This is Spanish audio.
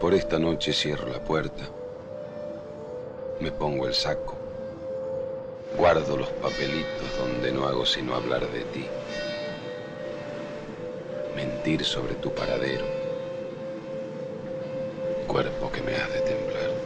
Por esta noche cierro la puerta, me pongo el saco, guardo los papelitos donde no hago sino hablar de ti, mentir sobre tu paradero, cuerpo que me has de temblar.